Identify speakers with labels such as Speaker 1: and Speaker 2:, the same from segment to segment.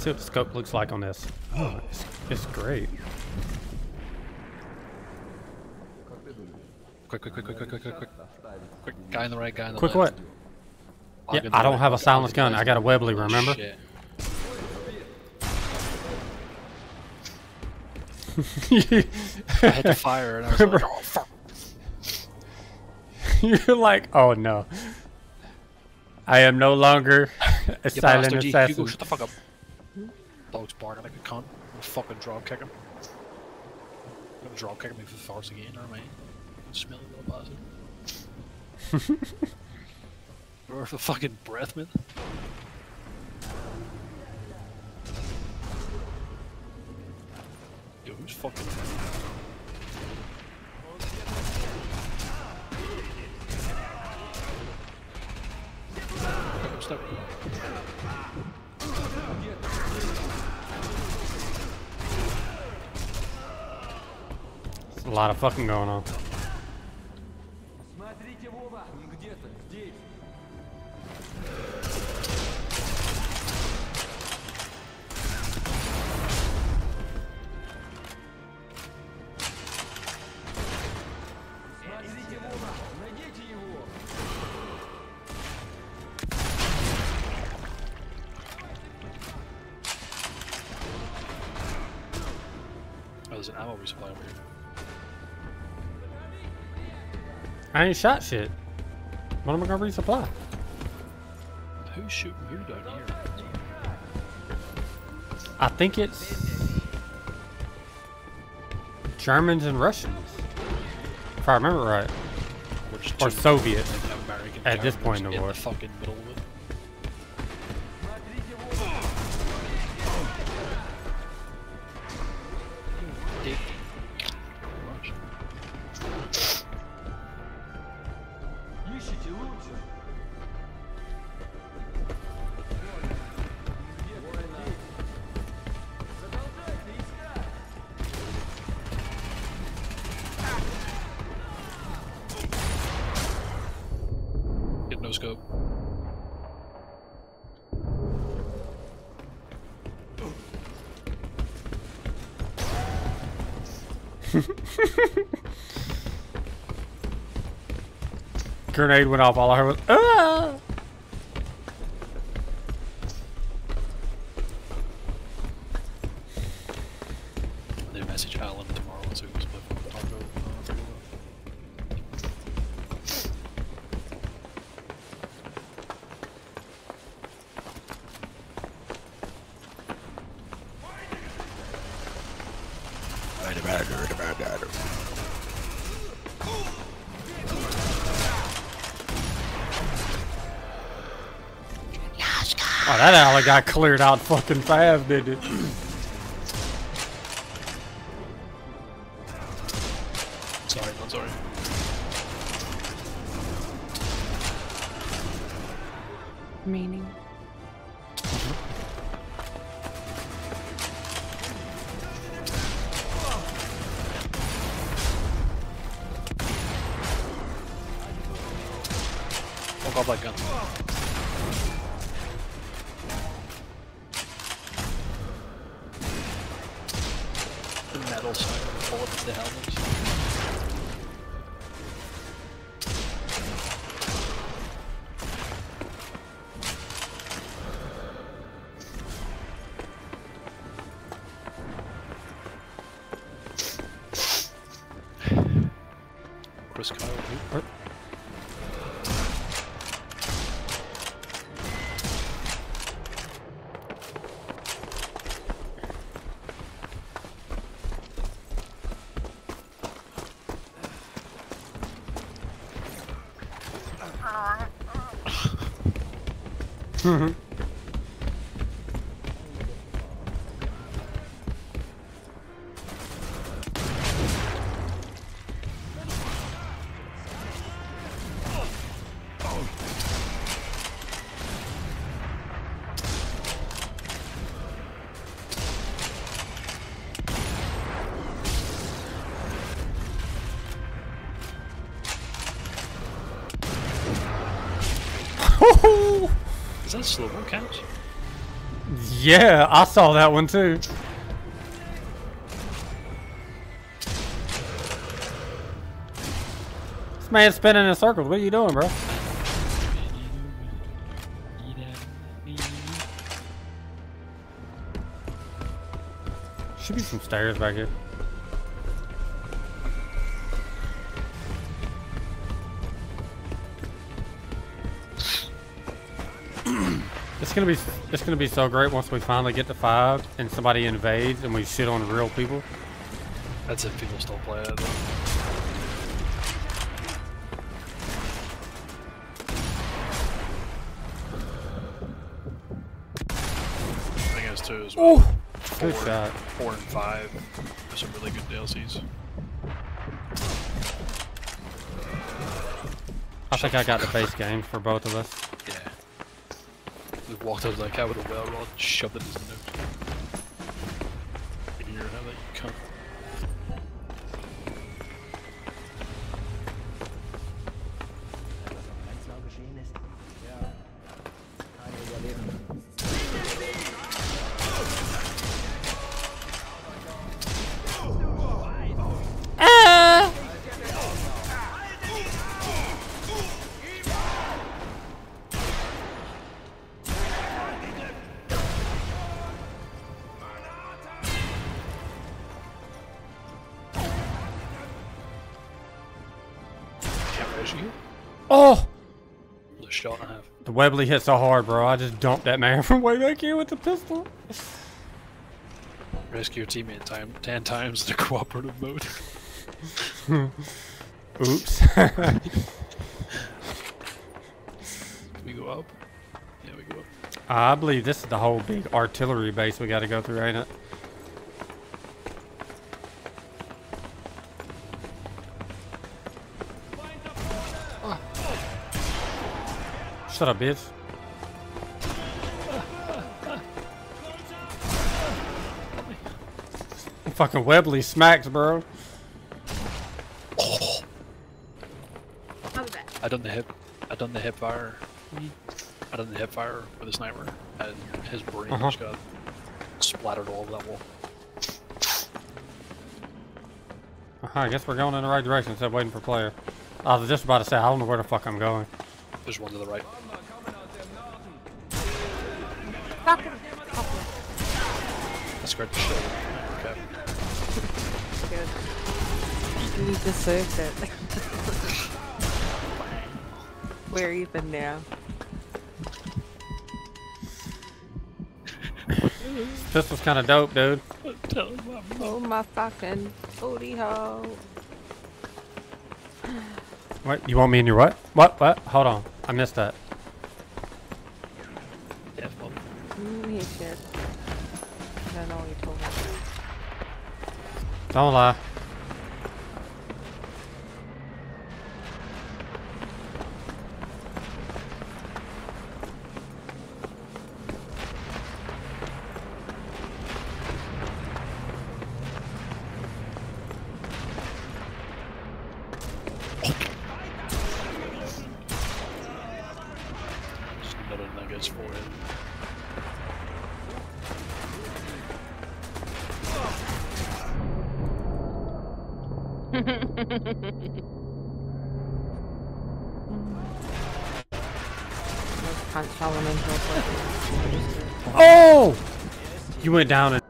Speaker 1: see what the scope looks like on this. Oh, it's, it's great.
Speaker 2: Quick, quick, quick, quick, quick, quick, quick, quick. Quick, guy in the right, guy in the
Speaker 1: Quick
Speaker 2: left.
Speaker 1: what?
Speaker 2: Log
Speaker 1: Yeah, I don't
Speaker 2: right,
Speaker 1: have a silenced gun. I got a Webley, remember?
Speaker 2: shit. I hit the fire and I was like, oh fuck.
Speaker 1: You're like, oh no. I am no longer a
Speaker 2: You
Speaker 1: silent
Speaker 2: bastard, you,
Speaker 1: assassin.
Speaker 2: Hugo, shut the fuck up. Dog's barking like a cunt. I'm gonna fucking drop kick him. I'm gonna drop kick him if he farts again, or mate. Smelly little bastard. or the fucking breath, man. Yo, who's fucking. Stop.
Speaker 1: A lot of fucking going on.
Speaker 2: there's an ammo resupply over here.
Speaker 1: I ain't shot shit. What am I gonna resupply?
Speaker 2: Who's shooting who down here?
Speaker 1: I think it's Germans and Russians, if I remember right,
Speaker 2: We're
Speaker 1: or
Speaker 2: two
Speaker 1: Soviet.
Speaker 2: American
Speaker 1: at this point in the war.
Speaker 2: the fucking middle
Speaker 1: Grenade went off. All I heard was ah. Oh, that alley got cleared out fucking fast, didn't it?
Speaker 2: Sorry, I'm sorry.
Speaker 3: Meaning?
Speaker 2: Fuck off that gun. So I can pull up the helmets. Chris Kyle,
Speaker 1: er,
Speaker 2: Is that slow mo?
Speaker 1: Yeah, I saw that one too. This man's spinning in circles. What are you doing, bro? Should be some stairs back here. It's gonna be it's gonna be so great once we finally get to five and somebody invades and we shit on real people.
Speaker 2: That's if people still play it. I guess too as well.
Speaker 1: Good
Speaker 2: Four-
Speaker 1: shot.
Speaker 2: Four and five. There's some really good DLCs.
Speaker 1: I think I got the base game for both of us.
Speaker 2: Just walked up like I with a Welrod, shoved it in his nose. That you cunt.
Speaker 1: Oh!
Speaker 2: A shot and a half.
Speaker 1: The Webley hit so hard, bro. I just dumped that man from way back here with the pistol.
Speaker 2: Rescue your teammate time ten times in the cooperative mode.
Speaker 1: Oops.
Speaker 2: we go up. Yeah, we go up.
Speaker 1: I believe this is the whole big artillery base we got to go through, ain't it? Shut up, bitch. Fucking Webley smacks, bro.
Speaker 4: I'll be back.
Speaker 2: I done the hip. I done the hip fire. I done the hip fire with a sniper, and his brain
Speaker 1: Uh-huh.
Speaker 2: just got splattered all over that wall.
Speaker 1: Uh-huh, I guess we're going in the right direction instead of waiting for player. I was just about to say, I don't know where the fuck I'm going.
Speaker 2: There's one to the right.
Speaker 4: Fucking.
Speaker 2: That scared the shit out of me. Okay.
Speaker 3: Good. You deserved it. We're even now.
Speaker 1: This was kind of dope, dude.
Speaker 3: Oh my fucking booty hole.
Speaker 1: What? You want me in your what? What? What? Hold on. I missed that.
Speaker 2: Yeah, well,
Speaker 3: He shit. I don't know what you told me.
Speaker 1: Don't lie.
Speaker 2: just another nuggets for him.
Speaker 1: Oh! You went down and.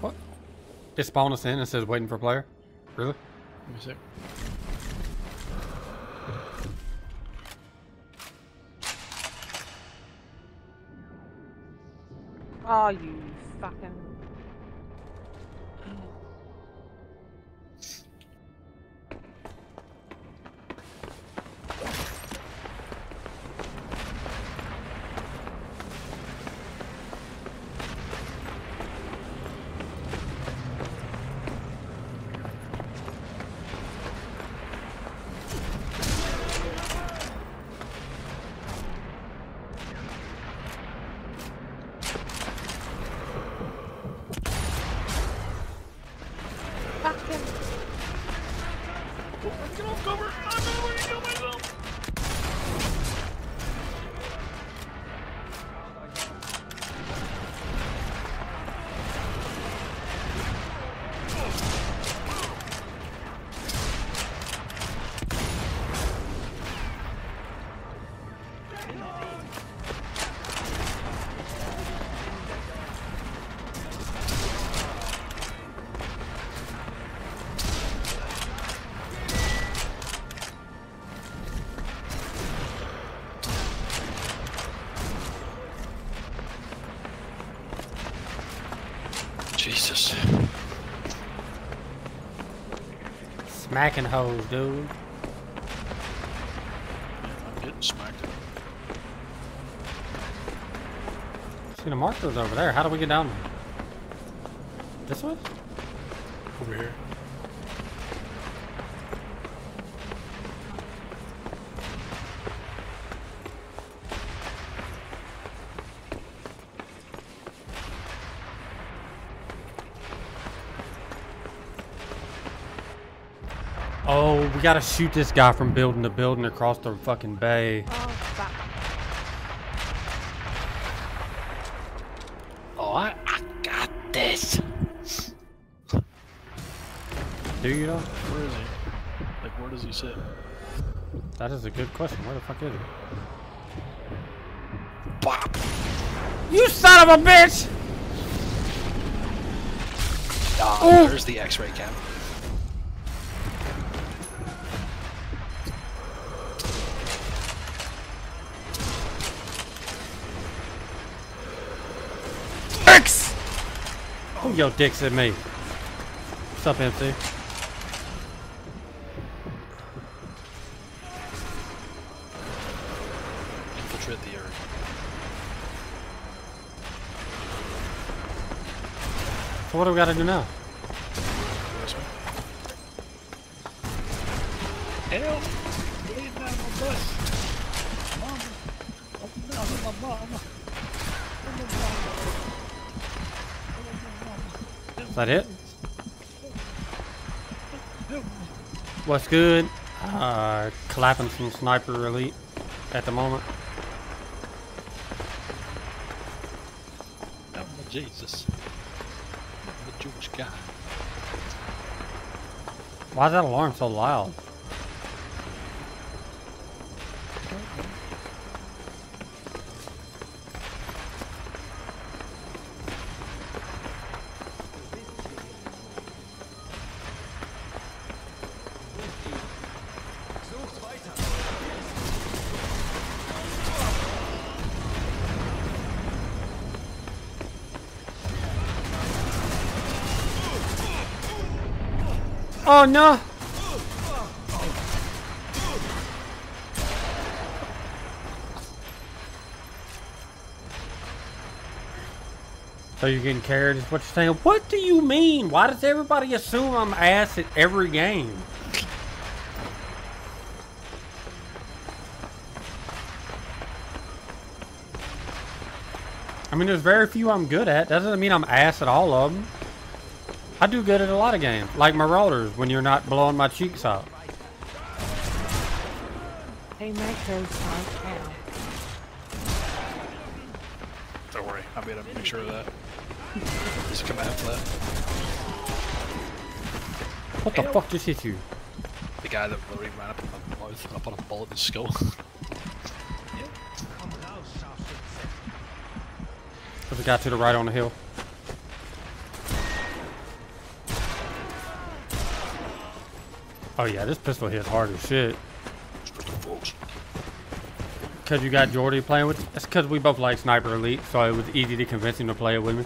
Speaker 1: What? It spawned us in and says waiting for player? Really?
Speaker 2: Let me see.
Speaker 3: Oh, you fucking. Fucking.
Speaker 2: Jesus.
Speaker 1: Smacking hoes, dude.
Speaker 2: I'm getting smacked.
Speaker 1: See the marker's over there. How do we get down? This way?
Speaker 2: Over here.
Speaker 1: Oh, we gotta shoot this guy from building to building across the fucking bay.
Speaker 3: Oh, fuck.
Speaker 2: Oh, I, I got this.
Speaker 1: Do you know?
Speaker 2: Where is he? Like, where does he sit?
Speaker 1: That is a good question. Where the fuck is he?
Speaker 2: Bop!
Speaker 1: You son of a bitch!
Speaker 2: Ah,
Speaker 1: Ooh.
Speaker 2: there's the X-ray cam.
Speaker 1: Who yo dicks at me? What's up, MC?
Speaker 2: Infiltrate the area.
Speaker 1: So what do we gotta do now? Is that it? What's good? Uh, clapping some sniper elite at the moment.
Speaker 2: A Jesus. I'm a Jewish guy.
Speaker 1: Why is that alarm so loud? Oh no! So you're getting carried is what you're saying? What do you mean? Why does everybody assume I'm ass at every game? I mean, there's very few I'm good at. Doesn't mean I'm ass at all of them. I do good at a lot of games, like Marauders, when you're not blowing my cheeks out.
Speaker 3: Hey, make those times.
Speaker 2: Don't worry, I made him make sure of that. Just come out for that.
Speaker 1: What the fuck just hit you?
Speaker 2: The guy that literally ran up in my mouth and I put a bullet in his skull.
Speaker 1: There's a guy to the right on the hill. Oh yeah, this pistol hits hard as shit. Cause you got Jordy playing with. That's cause we both like Sniper Elite, so it was easy to convince him to play it with me.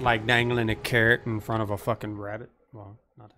Speaker 1: Like dangling a carrot in front of a fucking rabbit. Well, not.